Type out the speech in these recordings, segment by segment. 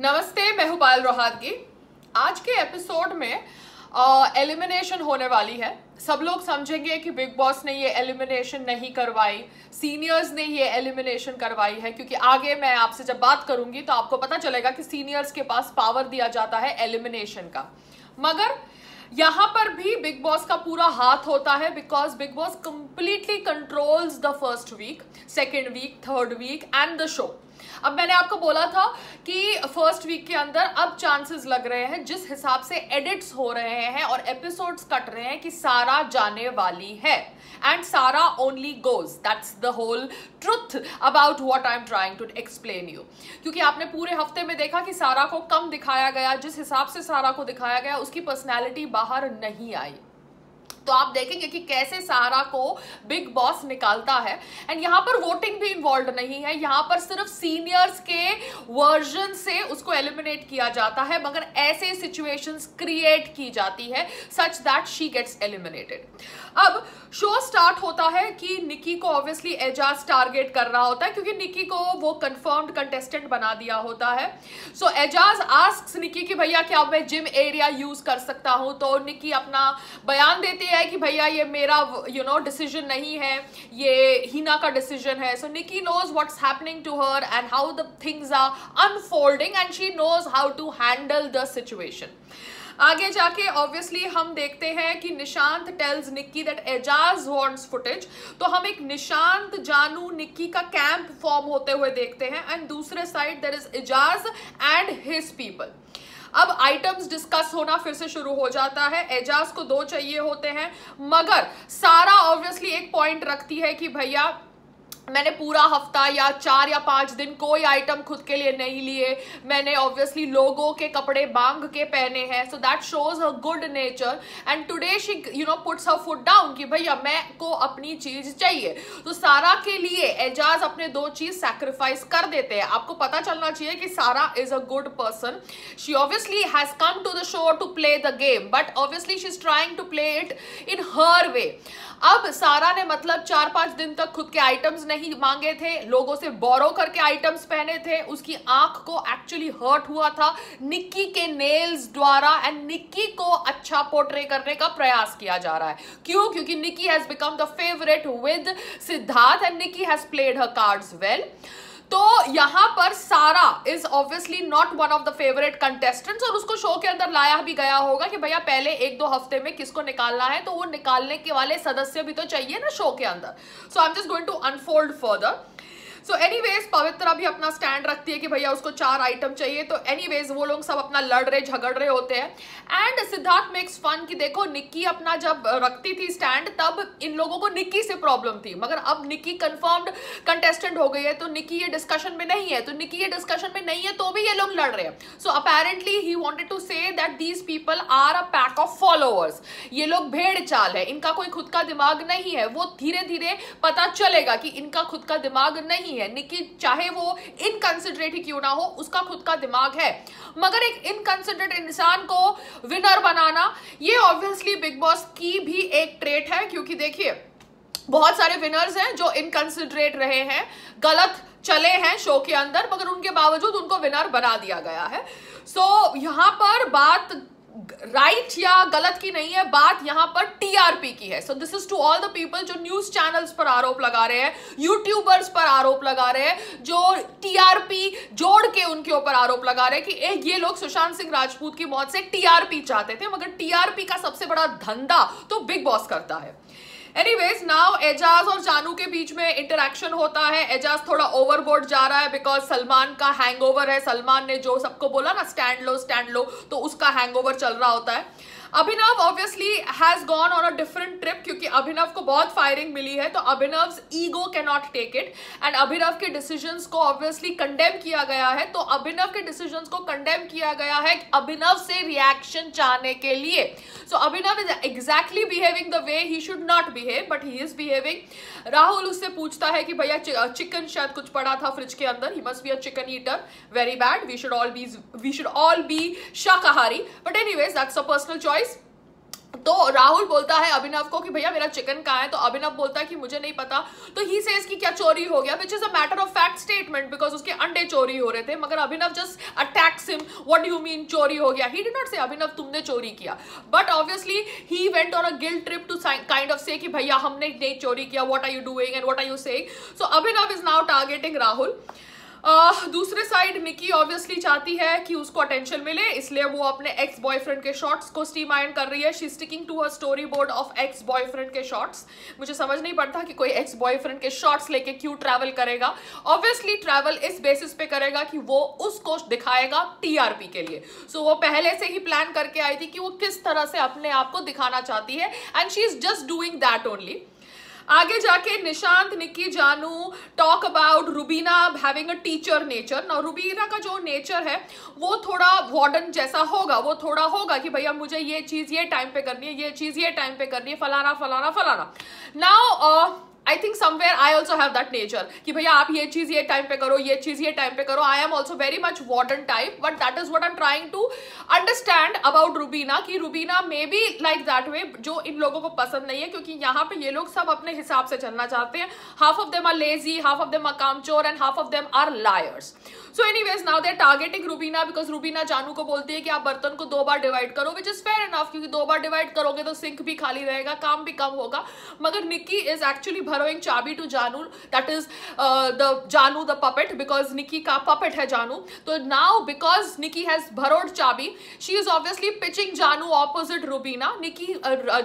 नमस्ते, मैं हूँ पायल आज के एपिसोड में एलिमिनेशन होने वाली है। सब लोग समझेंगे कि बिग बॉस ने ये एलिमिनेशन नहीं करवाई सीनियर्स ने ये एलिमिनेशन करवाई है, क्योंकि आगे मैं आपसे जब बात करूँगी तो आपको पता चलेगा कि सीनियर्स के पास पावर दिया जाता है एलिमिनेशन का। मगर, यहाँ पर भी बिग बॉस का पूरा हाथ होता है because Bigg Boss completely controls the first week second week third week and the show अब मैंने आपको बोला था कि फ़र्स्ट वीक के अंदर अब चांसेस लग रहे हैं, जिस हिसाब से एडिट्स हो रहे हैं और एपिसोड्स कट रहे हैं कि सारा जाने वाली है। And Sara only goes that's the whole truth about what I am trying to explain you क्योंकि आपने पूरे हफ़्ते में देखा कि सारा को कम दिखाया गया, जिस हिसाब से सारा को दिखाया गया, उसकी पर्सनैलिटी बाहर नहीं आई। तो आप देखेंगे कि कैसे सारा को बिग बॉस निकालता है। एंड यहाँ पर वोटिंग भी इन्वॉल्व नहीं है। यहाँ पर सिर्फ़ सीनियर्स के वर्जन से उसको एलिमिनेट किया जाता है मगर ऐसे सिचुएशंस क्रिएट की जाती है such that she gets eliminated अब शो स्टार्ट होता है कि निकी को ऑब्वियसली एजाज टारगेट कर रहा होता है क्योंकि निकी को वो कंफर्म्ड कंटेस्टेंट बना दिया होता है। So so, Ejaz ask Nikki कि भैया क्या मैं जिम एरिया यूज़ कर सकता हूँ? तो निकी अपना बयान देती है कि भैया ये मेरा यू नो डिसीज़न नहीं है, ये हीना का डिसीज़न है। So Nikki knows what's happening to her and how the things are unfolding and she knows how to handle the situation आगे जाके ऑब्वियसली हम देखते हैं कि Nishant tells Nikki that Ejaz wants footage तो हम एक निशांत जानू निक्की का कैंप फॉर्म होते हुए देखते हैं। एंड दूसरे side there is Ejaz and his people अब आइटम्स डिस्कस होना फिर से शुरू हो जाता है। एजाज को दो चाहिए होते हैं, मगर सारा ऑब्वियसली एक पॉइंट रखती है कि भैया मैंने पूरा हफ़्ता या चार या पाँच दिन कोई आइटम खुद के लिए नहीं लिए। मैंने ऑब्वियसली लोगों के कपड़े बांग के पहने हैं। So that shows a good nature and today she you know puts her foot down कि भैया, मैं को अपनी चीज़ चाहिए। तो सारा के लिए एजाज अपने दो चीज़ सेक्रीफाइस कर देते हैं। आपको पता चलना चाहिए कि Sara is a good person she obviously has come to the show to play the game but obviously she is trying to play it in her way अब सारा ने मतलब चार पाँच दिन तक खुद के आइटम्स नहीं मांगे थे, लोगों से बोरो करके आइटम्स पहने थे, उसकी आँख को एक्चुअली हर्ट हुआ था। निक्की के नेल्स द्वारा एंड निक्की को अच्छा पोर्ट्रे करने का प्रयास किया जा रहा है। क्यों? क्योंकि Nikki has become the favourite with Siddharth and Nikki has played her cards well तो यहाँ पर Sara is obviously not one of the favourite contestants और उसको शो के अंदर लाया भी गया होगा कि भैया पहले एक दो हफ़्ते में किसको निकालना है तो वो निकालने के वाले सदस्य भी तो चाहिए ना शो के अंदर। So I am just going to unfold further so anyways Pavitra भी अपना स्टैंड रखती है कि भैया उसको चार आइटम चाहिए। तो एनीवेज वो लोग सब अपना लड़ रहे, झगड़ रहे होते हैं। एंड सिद्धार्थ मेक्स फन कि देखो निक्की अपना जब रखती थी स्टैंड तब इन लोगों को निक्की से प्रॉब्लम थी। मगर अब निक्की कंफर्म्ड कंटेस्टेंट हो गई है तो निक्की ये डिस्कशन में नहीं है। तो निक्की ये डिस्कशन में नहीं है तो भी ये लोग लड़ रहे हैं। So apparently he wanted to say that these people are a pack of followers ये लोग भेड़ चाल है। इनका कोई खुद का दिमाग नहीं है। वो धीरे धीरे पता चलेगा कि इनका खुद का दिमाग नहीं है। निकी चाहे वो इनकंसिडरेट ही क्यों ना हो उसका खुद का दिमाग है। मगर एक इनकंसिडरेट इंसान को विनर बनाना ये ऑब्वियसली बिग बॉस की भी एक ट्रेट है क्योंकि देखिए बहुत सारे विनर्स हैं जो इनकंसिडरेट रहे हैं गलत चले हैं शो के अंदर मगर उनके बावजूद उनको विनर बना दिया गया है। सो so, यहाँ पर बात राइट या गलत की नहीं है बात यहाँ पर टीआरपी की है। So this is to all the people जो न्यूज़ चैनल्स पर आरोप लगा रहे हैं यूट्यूबर्स पर आरोप लगा रहे हैं जो टीआरपी जोड़ के उनके ऊपर आरोप लगा रहे हैं कि ए, ये लोग सुशांत सिंह राजपूत की मौत से टीआरपी चाहते थे मगर टीआरपी का सबसे बड़ा धंधा तो बिग बॉस करता है। एनीवेज नाउ एजाज और जानू के बीच में इंटरेक्शन होता है। एजाज थोड़ा ओवरबोर्ड जा रहा है बिकॉज़ सलमान का हैंगओवर है। सलमान ने जो सबको बोला ना स्टैंड लो स्टैंड लो तो उसका हैंगओवर चल रहा होता है। Abhinav obviously has gone on a different trip क्योंकि अभिनव को बहुत फायरिंग मिली है तो Abhinav ego can not take it and Abhinav के डिसीज़न को ऑब्वियसली कंडेम किया गया है तो अभिनव के डिसीज़न को कंडेम किया गया है अभिनव से रिएक्शन चाहने के लिए. So so, Abhinav is exactly behaving the way he should not behave but he is behaving Rahul उससे पूछता है कि भैया चिकन शायद कुछ पड़ा था फ्रिज के अंदर. He must be a chicken eater very bad we should all be we should all be शाकाहारी. But anyways that's a personal choice तो राहुल बोलता है अभिनव को कि भैया मेरा चिकन कहाँ है? तो अभिनव बोलता है कि मुझे नहीं पता। तो ही सेज कि क्या चोरी हो गया? Which is a matter of fact statement because उसके अंडे चोरी हो रहे थे। मगर Abhinav just attacks him what do you mean चोरी हो गया? He did not say Abhinav, तुमने चोरी किया. But obviously he went on a guilt trip to kind of say कि, भैया, हमने नहीं चोरी किया. What are you doing and what are you saying so Abhinav is now targeting Rahul Uh, दूसरे साइड निकी ऑब्वियसली चाहती है कि उसको अटेंशन मिले इसलिए वो अपने एक्स बॉयफ्रेंड के शॉट्स को स्टीम आयन कर रही है। She sticking to her story board of ex boyfriend के शॉट्स मुझे समझ नहीं पड़ता कि कोई एक्स बॉयफ्रेंड के शॉट्स लेके क्यों ट्रैवल करेगा। ऑब्वियसली ट्रैवल इस बेसिस पे करेगा कि वो उसको दिखाएगा टीआरपी के लिए। सो so, वो पहले से ही प्लान करके आई थी कि वो किस तरह से अपने आप को दिखाना चाहती है। And she is just doing that only आगे जाके Nishant Nikki Jaanu talk about Rubina having a teacher nature ना रुबीना का जो नेचर है, वो थोड़ा वार्डन जैसा होगा, वो थोड़ा होगा कि भैया मुझे ये चीज़ ये टाइम पे करनी है, ये चीज़ ये टाइम पे करनी है, फलाना फलाना फलाना। Now I think somewhere I also have that nature कि भैया आप ये चीज़ ये टाइम पे करो, ये चीज़ ये टाइम पे करो। I am also very much warden type but that is what I am trying to understand about Rubina कि Rubina maybe like that way जो इन लोगों को पसंद नहीं है, क्योंकि यहाँ पे ये लोग सब अपने हिसाब से चलना चाहते हैं। Half of them are lazy half of them are कामचोर and half of them are liars so anyways now there targeting Rubina because Rubina Jaanu को बोलती है कि आप बर्तन को दो बार डिवाइड करो विच इज़ फेयर इनफ क्योंकि दो बार डिवाइड करोगे तो सिंक भी खाली रहेगा, काम भी कम होगा। मगर निक्की इज़ एक्चुअली भरोइंग चाबी to Jaanu that is the Jaanu the puppet because Nikki का पपेट है जानू तो नाउ बिकॉज़ निकी हैज़ भरोड चाबी she is obviously pitching Jaanu opposite Rubina Nikki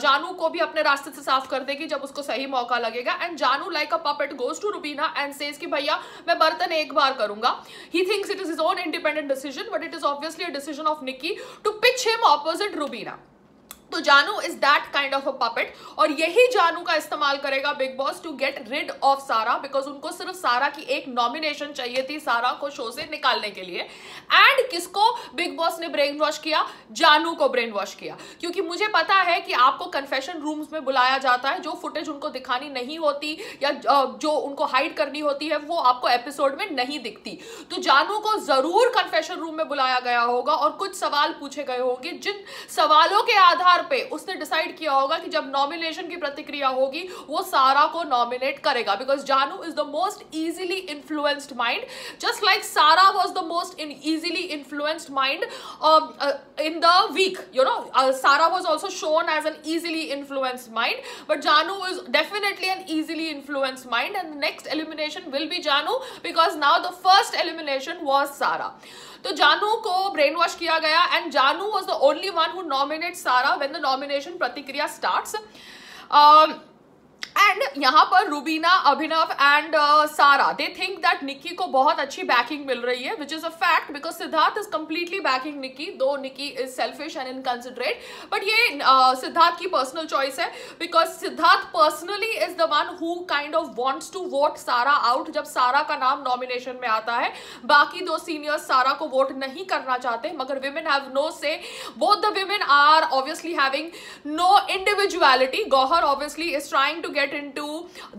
Jaanu को भी अपने रास्ते से साफ़ कर देगी जब उसको सही मौका लगेगा। And Jaanu like a puppet goes to Rubina and says कि भैया, मैं बर्तन एक बार करूँगा। He thinks it is his own independent decision, but it is obviously a decision of Nikki to pitch him opposite Rubina. तो Jaanu is that kind of a puppet और यही जानू का इस्तेमाल करेगा Bigg Boss to get rid of Sara because उनको सिर्फ़ सारा की एक नॉमिनेशन चाहिए थी सारा को शो से निकालने के लिए। एंड किसको? बिग बॉस ने ब्रेन वॉश किया, जानू को ब्रेन वॉश किया। क्योंकि मुझे पता है कि आपको कन्फेशन रूम्स में बुलाया जाता है, जो फुटेज उनको दिखानी नहीं होती या जो उनको हाइड करनी होती है, वो आपको एपिसोड में नहीं दिखती। तो जानू को ज़रूर कन्फेशन रूम में बुलाया गया होगा और कुछ सवाल पूछे गए होंगे, जिन सवालों के आधार पे उसने डिसाइड किया होगा कि जब नॉमिनेशन की प्रतिक्रिया होगी, वो सारा को नॉमिनेट करेगा। Because Jaanu is the most easily influenced mind just like Sara was the most in easily influenced mind in the week you know Sara was also shown as an easily influenced mind but Jaanu is definitely an easily influenced mind and next elimination will be Jaanu because now the first elimination was Sara तो जानू को brain wash किया गया and Jaanu was the only one who nominate Sara when the nomination प्रतिक्रिया start and यहाँ पर Rubina Abhinav and Sara they think that Nikki को बहुत अच्छी बैकिंग मिल रही है which is a fact because Siddharth is completely backing Nikki though Nikki is selfish and inconsiderate but ये uh, सिद्धार्थ की पर्सनल चॉइस है because Siddharth personally is the one who kind of wants to vote Sara out जब सारा का नाम nomination में आता है. बाकी दो सीनियर्स सारा को वोट नहीं करना चाहते मगर women have no say both the women are obviously having no individuality Gauahar obviously is trying to get into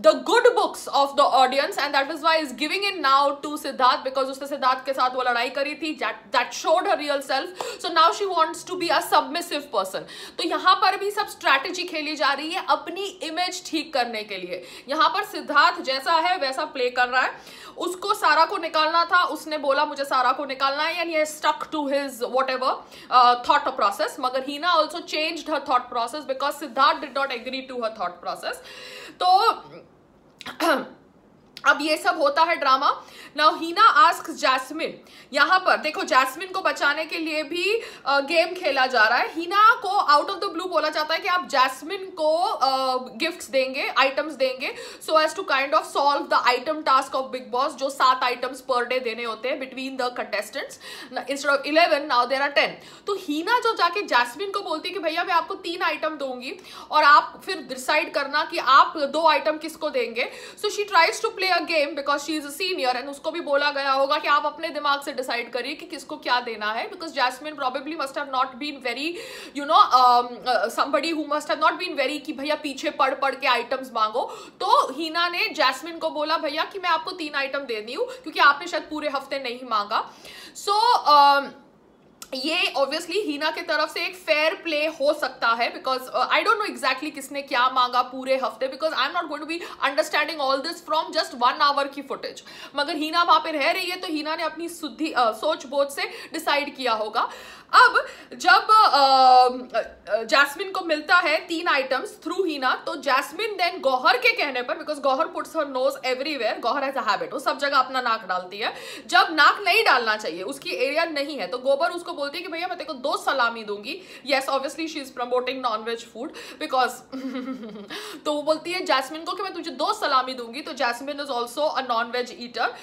the good books of the audience and that is why is giving in now to Siddharth because उसने सिद्धार्थ के साथ वो लड़ाई करी थी that, showed her real self. So now she wants to be a submissive person. तो यहाँ पर भी सब स्ट्रैटेजी खेली जा रही है अपनी इमेज ठीक करने के लिए. यहाँ पर सिद्धार्थ जैसा है वैसा प्ले कर रहा है. उसको सारा को निकालना था उसने बोला मुझे सारा को निकालना है and stuck to his whatever thought process मगर Hina also change her thought process because Siddharth did not agree to her thought process तो अब ये सब होता है drama. Now Hina ask Jasmin यहाँ पर, देखो जैस्मिन को बचाने के लिए भी गेम खेला जा रहा है। हीना को आउट ऑफ़ द ब्लू बोला जाता है कि आप जैस्मिन को गिफ्ट्स देंगे आइटम्स देंगे so as to kind of solve the item task of Bigg Boss जो सात आइटम्स पर डे देने होते हैं between the contestants instead of eleven now there are ten तो हीना जो जाके जैस्मिन को बोलती है कि भैया, मैं आपको तीन आइटम दूँगी, और आप फिर डिसाइड करना कि आप दो आइटम किसको देंगे. So she tries to play a game because she is a senior and उसको भी बोला गया होगा कि आप अपने दिमाग से डिसाइड करिए कि किसको क्या देना है because Jasmin probably must have not been very you know somebody who must have not been very कि भैया पीछे पढ़ पढ़ के आइटम्स मांगो। तो हीना ने जैसमिन को बोला भैया कि मैं आपको तीन आइटम दे दी हूँ क्योंकि आपने शायद पूरे हफ़्ते नहीं मांगा। सो so, uh, ये ऑब्वियसली हीना की तरफ़ से एक फेयर प्ले हो सकता है because I don't know exactly किसने क्या मांगा पूरे हफ़्ते because I am not going to be understanding all this from just one hour की फुटेज मगर हीना वहाँ पे रह रही है तो हीना ने अपनी uh, सोच बोझ से डिसाइड किया होगा. अब जब जैस्मिन को मिलता है तीन आइटम्स थ्रू हीना तो जैस्मिन देन गौहर के कहने पर because Gauahar puts her nose everywhere Gauahar as a habit वो सब जगह अपना नाक डालती है. जब नाक नहीं डालना चाहिए उसकी एरिया नहीं है तो गोबर उसको बोलती है कि भैया मैं तेरे को दो सलामी दूँगी। Yes obviously she is promoting non veg food because तो वो बोलती है जैस्मिन को कि मैं तुझे दो सलामी दूँगी। तो Jasmin is also a non veg eater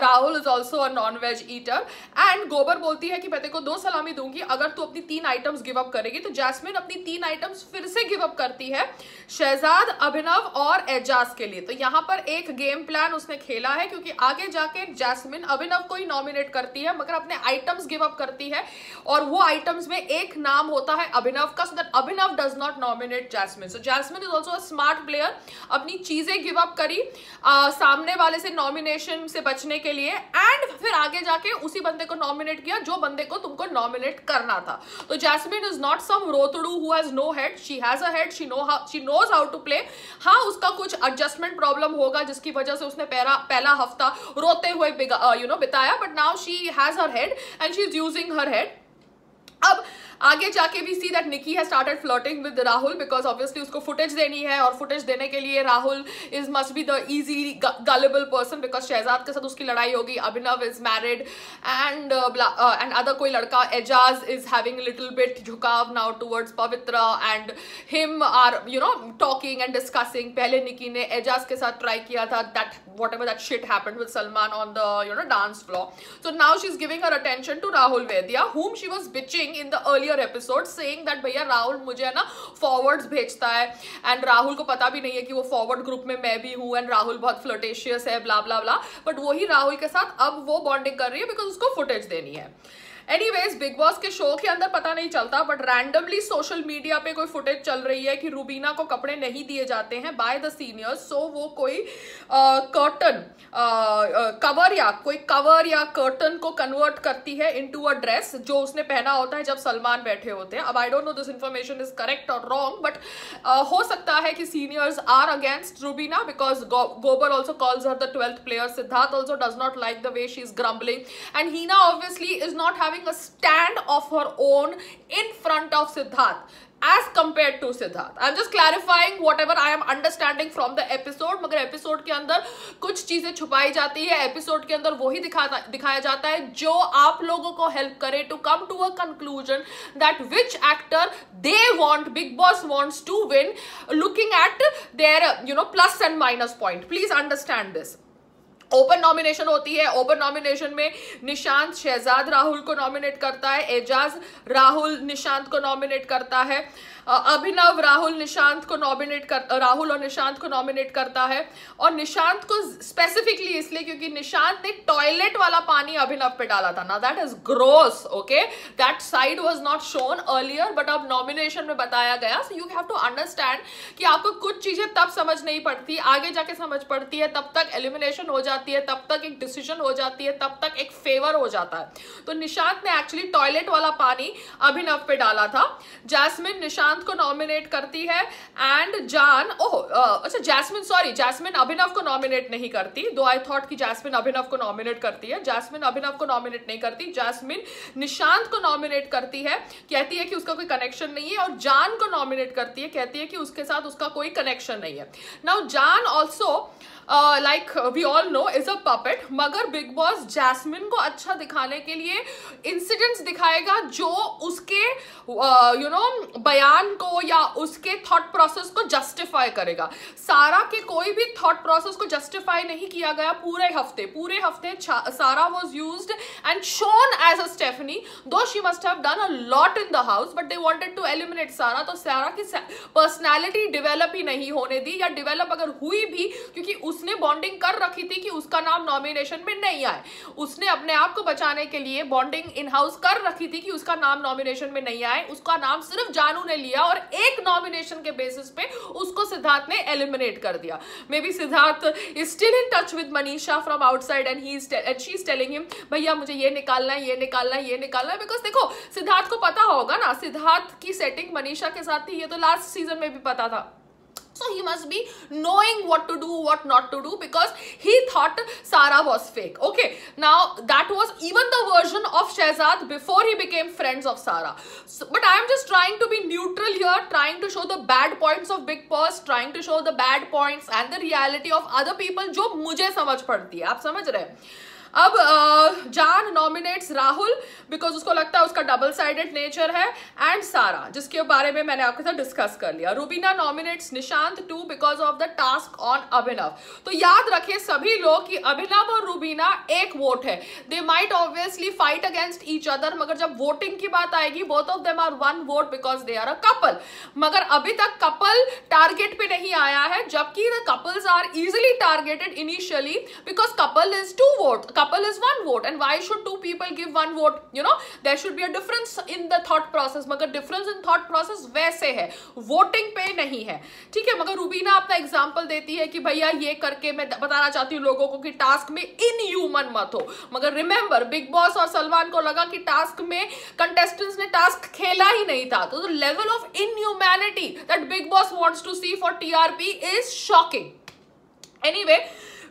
Rahul is also a non veg eater and गोबर बोलती है कि मैं तेरे को दो सलामी दूँगी। अगर तू अपनी तीन आइटम्स गिव अप करेगी तो जैस्मिन अपनी तीन आइटम्स फिर से गिव अप करती है शहजाद, अभिनव और एजाज के लिए। तो यहाँ पर एक गेम प्लान उसने खेला है, क्योंकि आगे जाके जैस्मिन, अभिनव को ही नॉमिनेट करती है, मगर अपने आइटम्स गिव अप करती है। और वो आइटम्स में एक नाम होता है अभिनव का so that Abhinav does not nominate Jasmin so Jasmin is also a smart player अपनी चीज़ें गिव अप करी आ, सामने वाले से नॉमिनेशन से बचने के लिए एंड फिर आगे जाके उसी बंदे को नॉमिनेट किया जो बंदे को तुमको नॉमिनेट करना था. तो Jasmin is not some रोतड़ू who has no head she has a head she know she knows how to play हाँ उसका कुछ एडजस्टमेंट प्रॉब्लम होगा जिसकी वजह से उसने पहला पहला हफ़्ता रोते हुए यू नो बिताया but now she has her head and she is using her अब आगे जाके भी सी दैट निकी है started flirting with Rahul because obviously उसको फुटेज देनी है और फुटेज देने के लिए Rahul is must be the easy gullible person because Shehzad के साथ उसकी लड़ाई होगी Abhinav is married and and other कोई लड़का Eijaz is having little bit झुकाव now towards Pavitra and him are you know talking and discussing पहले निकी ने एजाज के साथ ट्राई किया था that whatever that shit happen with Salman on the you know dance floor so now she is giving her attention to Rahul Vaidya whom she was bitching in the early earlier episode saying that भैया, राहुल मुझे, है ना forwards भेजता है and Rahul को पता भी नहीं है कि वो फॉरवर्ड ग्रुप में मैं भी हूँ एंड राहुल बहुत फ्लोटेशियस है ब्ला ब्ला ब्ला बट वही राहुल के साथ अब वो बॉन्डिंग कर रही है बिकॉज़ उसको फुटेज देनी है। एनीवेज बिग बॉस के शो के अंदर पता नहीं चलता बट रैंडमली सोशल मीडिया पे कोई फुटेज चल रही है कि रूबीना को कपड़े नहीं दिए जाते हैं बाय द सीनियर्स सो वो कोई कर्टन कवर या कोई कवर या कर्टन को कन्वर्ट करती है इनटू अ ड्रेस जो उसने पहना होता है जब सलमान बैठे होते हैं। अब I don't know this information is correct और रॉन्ग बट हो सकता है कि seniors are against Rubina because गोबर also calls her the twelfth player Siddharth also does not like the way she is grumbling and Hina obviously is not having having a stand of her own in front of Siddharth as compared to Siddharth. I'm just clarifying whatever I am understanding from the episode. मगर episode के अंदर कुछ चीज़ें छुपाई जाती है episode के अंदर वही दिखाता दिखाया जाता है जो आप लोगों को help करे to come to a conclusion that which actor they want, Big Boss wants to win, looking at their you know plus and minus point. Please understand this. Open nomination होती है। ओपन नॉमिनेशन में निशांत शहजाद राहुल को nominate करता है। एजाज राहुल निशांत को nominate करता है। अभिनव राहुल निशांत को नॉमिनेट कर राहुल और निशांत को नॉमिनेट करता है। और निशांत को स्पेसिफिकली इसलिए क्योंकि निशांत ने टॉयलेट वाला पानी अभिनव पे डाला था। ना that is gross okay that side was not shown earlier but अब नॉमिनेशन में बताया गया। So you have to understand कि आपको कुछ चीज़ें तब समझ नहीं पड़ती। आगे जाके समझ पड़ती है, तब तक एलिमिनेशन हो जाती है, तब तक एक डिसीज़न हो जाती है, तब तक एक फेवर हो जाता है। तो निशांत ने एक्चुअली टॉयलेट वाला पानी अभिनव पे डाला था। जैसमिन निशांत निशांत को नॉमिनेट करती है एंड जान ओह अच्छा जैस्मिन सॉरी जैस्मिन अभिनव को नॉमिनेट नहीं करती। दो आई थॉट कि जैस्मिन अभिनव को नॉमिनेट करती है। जैस्मिन अभिनव को नॉमिनेट नहीं करती। जैस्मिन निशांत को नॉमिनेट करती है। कहती है कि उसका कोई कनेक्शन नहीं है और जान को नॉमिनेट करती है। कहती है कि उसके साथ उसका कोई कनेक्शन नहीं है। Now Jaan also like we all know is a puppet मगर बिग बॉस जैस्मिन को अच्छा दिखाने के लिए इंसिडेंट्स दिखाएगा जो उसके यू नो you know, बयान को या उसके थॉट प्रोसेस को जस्टिफाई करेगा। सारा के कोई भी थॉट प्रोसेस को जस्टिफाई नहीं किया गया पूरे हफ़्ते। पूरे हफ़्ते Sara was use and shown as a stepney though she must have done a lot in the house but they wanted to eliminate Sara तो सारा की पर्सनैलिटी डिवेलप ही नहीं होने दी या डिवेलप अगर हुई भी क्योंकि उस उसने बॉन्डिंग कर रखी थी कि उसका नाम नॉमिनेशन में नहीं आए। उसने अपने आप को बचाने के लिए बॉन्डिंग इन हाउस कर रखी थी कि उसका नाम नॉमिनेशन में नहीं आए। उसका नाम सिर्फ़ जानू ने लिया और एक नॉमिनेशन के बेसिस पे उसको सिद्धार्थ ने एलिमिनेट कर दिया। Maybe Siddharth is still in touch with Manisha from outside and he and she is telling him भैया, मुझे ये निकालना है, ये निकालना है, ये निकालना है। बिकॉज़ देखो, सिद्धार्थ को पता होगा ना, सिद्धार्थ की सेटिंग मनीषा के साथ थी, ये तो लास्ट सीज़न में भी पता था। so he must be knowing what to do what not to do because he thought Sara was fake okay now that was even the version of Shehzad before he became friends of Sara so, but I am just trying to be neutral here trying to show the bad points of Big Boss trying to show the bad points and the reality of other people जो मुझे समझ पड़ती है आप समझ रहे हैं अब जान नॉमिनेट्स राहुल बिकॉज़ उसको लगता है उसका डबल साइडेड नेचर है एंड सारा जिसके बारे में मैंने आपके साथ डिस्कस कर लिया। Rubina nominates Nishant too because of the task on Abhinav तो याद रखे सभी लोग कि अभिनव और रूबीना एक वोट है। They might obviously fight against each other मगर जब वोटिंग की बात आएगी both of them are one vote because they are a couple मगर अभी तक कपल टारगेट पे नहीं आया है, जबकि the couples are easily targeted initially because couple is two vote couple is one vote. And why should two people give one vote? You know, there should be a difference in the thought process. मगर difference in thought process वैसे है। Voting पे नहीं है। ठीक है, मगर रूबीना अपना एग्ज़ाम्पल देती है कि भैया ये करके मैं बताना चाहती हूँ लोगों को कि टास्क में इन ह्यूमन मत हो। मगर रिमेंबर बिग बॉस और सलमान को लगा कि टास्क में कंटेस्टेंट्स ने टास्क खेला ही नहीं था। तो level of in humanity that Bigg Boss wants to see for TRP is shocking anyway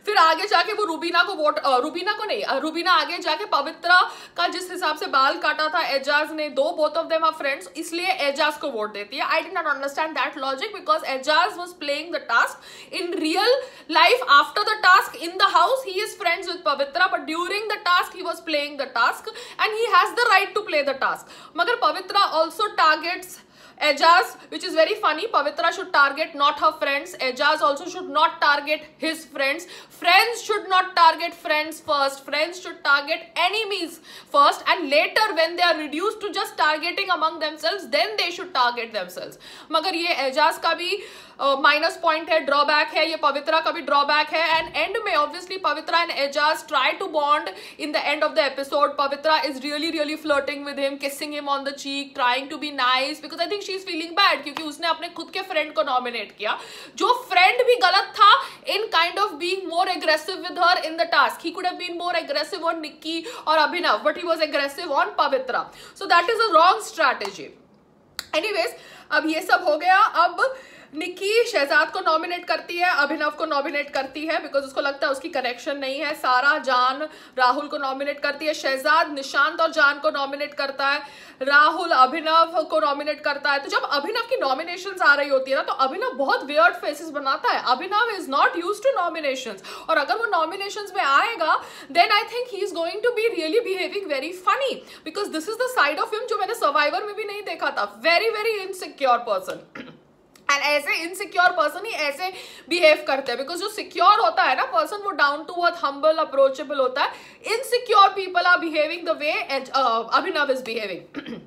फिर आगे जाके वो रूबीना को वोट रूबीना को नहीं रूबीना आगे जाके पवित्रा का जिस हिसाब से बाल काटा था, एजाज ने though both of them are friends इसलिए एजाज को वोट देती है। I did not understand that logic because Eijaz was playing the task in real life after the task in the house he is friends with Pavitra but during the task he was playing the task and he has the right to play the task मगर Pavitra also targets Eijaz which is very funny Pavitra should target not her friends Eijaz also should not target his friends friends should not target friends first friends should target enemies first and later when they are reduce to just targeting among themselves then they should target themselves मगर ये एजाज का भी uh, minus point है drawback है, ये पवित्रा का भी drawback है एंड एंड में obviously Pavitra and Eijaz try to bond in the end of the episode Pavitra is really really flirting with him kissing him on the cheek trying to be nice because I think she is feeling bad क्योंकि उसने अपने खुद के friend को nominate किया, जो friend भी गलत था in kind of being more aggressive with her in the task he could have been more aggressive on Nikki और Abhinav but he was aggressive on Pavitra. So that is a wrong strategy anyways अब ये सब हो गया. अब निक्की शहजाद को nominate करती है, अभिनव को नॉमिनेट करती है बिकॉज़ उसको लगता है उसकी कनेक्शन नहीं है। सारा जान राहुल को नॉमिनेट करती है, शहजाद निशांत और जान को नॉमिनेट करता है, राहुल अभिनव को नॉमिनेट करता है। तो जब अभिनव की नॉमिनेशन आ रही होती है ना तो अभिनव बहुत वियर्ड फेसेस बनाता है। Abhinav is not use to nomination और अगर वो नॉमिनेशन में आएगा then I think he is going to be really behaving very funny because this is the side of him जो मैंने सर्वाइवर में भी नहीं देखा था। Very very insecure person and ऐसे इनसिक्योर पर्सन ही ऐसे बिहेव करते हैं। बिकॉज़ जो सिक्योर होता है ना पर्सन वो down to earth humble approachable होता है। Insecure people are behaving the way Abhinav is behaving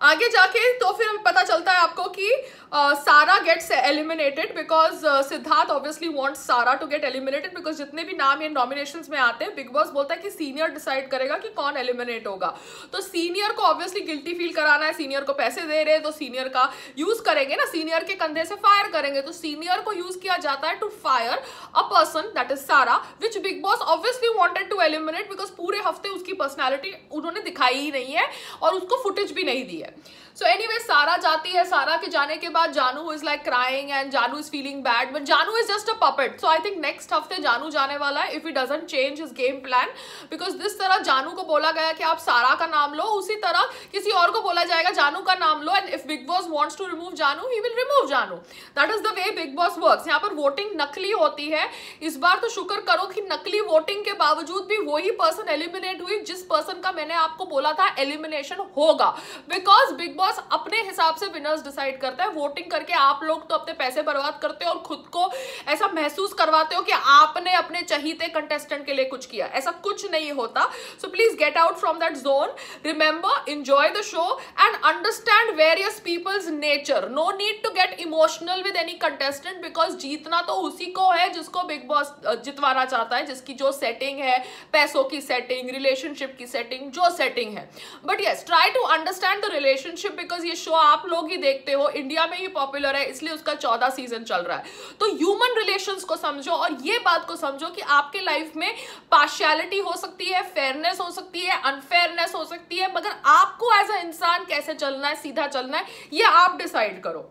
आगे जाके तो फिर पता चलता है आपको कि Sara gets eliminated because Siddharth obviously want Sara to get eliminated because जितने भी नाम ये नॉमिनेशन में आते हैं बिग बॉस बोलता है कि सीनियर डिसाइड करेगा कि कौन एलिमिनेट होगा। तो सीनियर को ऑब्वियसली गिल्टी फील कराना है सीनियर को पैसे दे रहे हैं तो सीनियर का यूज़ करेंगे ना सीनियर के कंधे से फायर करेंगे तो सीनियर को यूज़ किया जाता है to fire a person that is Sara which Bigg Boss obviously wanted to eliminate because पूरे हफ़्ते उसकी पर्सनैलिटी उन्होंने दिखाई ही नहीं है और उसको फुटेज भी नहीं दी है। सो एनी वे सारा जाती है। सारा के जाने के बाद Jaanu is like crying and Jaanu is feeling bad but Jaanu is just a puppet so I think next हफ़्ते जानू जाने वाला है if he doesn't change his game plan because जिस तरह जानू को बोला गया कि आप सारा का नाम लो, उसी तरह किसी और को बोला जाएगा जानू का नाम लो and if Bigg Boss wants to remove Jaanu he will remove Jaanu that is the way Bigg Boss work यहाँ पर वोटिंग नकली होती है। इस बार तो शुक्र करो कि नकली वोटिंग के बावजूद भी वही पर्सन एलिमिनेट हुई, जिस पर्सन का मैंने आपको बोला था एलिमिनेशन होगा। बिकॉज़ बिकॉज़ बिग बॉस अपने हिसाब से विनर्स डिसाइड करता है। वोटिंग करके आप लोग तो अपने पैसे बर्बाद करते हो और खुद को ऐसा महसूस करवाते हो कि आपने अपने चहीते कंटेस्टेंट के लिए कुछ किया। ऐसा कुछ नहीं होता। So please get out from that zone remember enjoy the show and understand various peoples nature no need to get emotional with any contestant because जीतना तो उसी को है जिसको बिग बॉस जितवाना चाहता है, जिसकी जो सेटिंग है, पैसों की सेटिंग रिलेशनशिप की सेटिंग जो सेटिंग है। But yes try to understand the relationship because ये शो आप लोग ही देखते हो इंडिया में ही पॉपुलर है, इसलिए उसका चौदह सीज़न चल रहा है। तो ह्यूमन रिलेशन को समझो और ये बात को समझो कि आपके लाइफ में पार्शियलिटी हो सकती है फेयरनेस हो सकती है अनफेयरनेस हो सकती है, मगर आपको एज अ इंसान कैसे चलना है, सीधा चलना है, ये आप डिसाइड करो।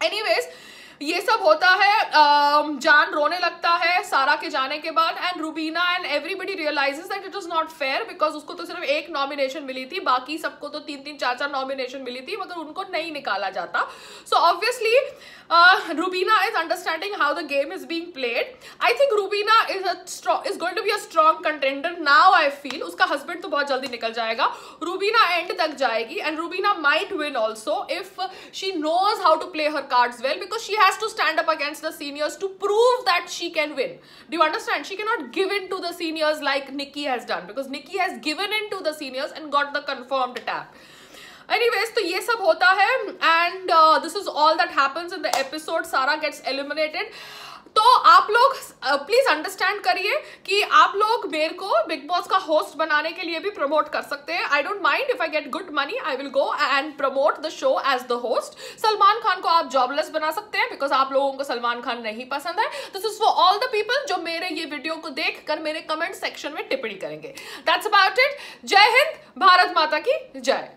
एनीवेज ये सब होता है जान रोने लगता है सारा के जाने के बाद and Rubina and everybody realizes that it is not fair because उसको तो सिर्फ़ एक नॉमिनेशन मिली थी, बाकी सबको तो तीन तीन चार चार नॉमिनेशन मिली थी, मगर उनको नहीं निकाला जाता। So obviously Rubina is understanding how the game is being played I think Rubina is is going to be a strong contender now I feel उसका हस्बैंड तो बहुत जल्दी निकल जाएगा रूबीना एंड तक जाएगी and Rubina might win also if she knows how to play her cards well because she has has to stand up against the seniors to prove that she can win. Do you understand? She cannot give in to the seniors like Nikki has done because Nikki has given in to the seniors and got the confirmed tap. Anyways, तो ये सब होता है and this is all that happens in the episode. Sarah gets eliminated. तो आप लोग please understand करिए कि आप लोग मेरे को बिग बॉस का होस्ट बनाने के लिए भी प्रमोट कर सकते हैं. I don't mind if I get good money I will go and promote the show as the host Salman Khan को आप जॉबलेस बना सकते हैं बिकॉज़ आप लोगों को सलमान खान नहीं पसंद है. This is for all the people जो मेरे ये वीडियो को देख कर मेरे कमेंट सेक्शन में टिप्पणी करेंगे. दैट्स अबाउट इट जय हिंद भारत माता की जय.